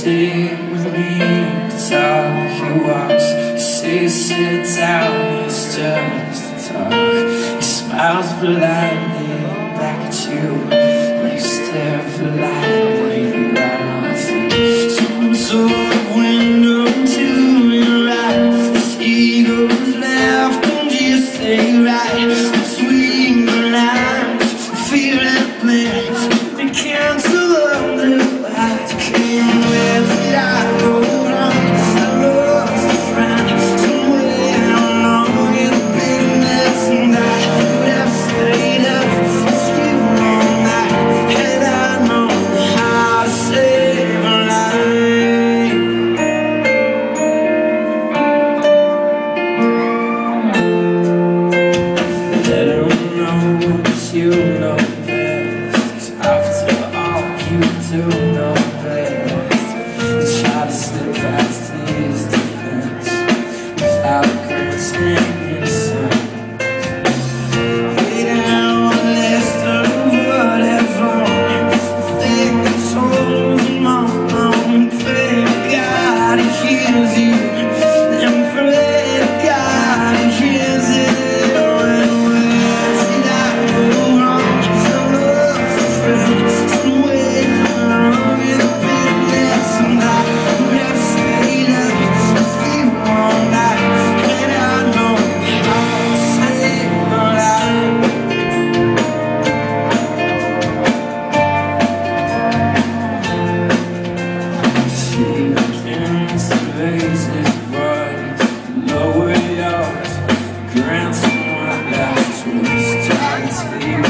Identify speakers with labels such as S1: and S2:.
S1: sit with me, it's all he wants He sit down, it's just a talk. He smiles blindly back at you, like stare for life you know best. After all you do know best. Try to slip past these defense Without a curse transform back to its tight state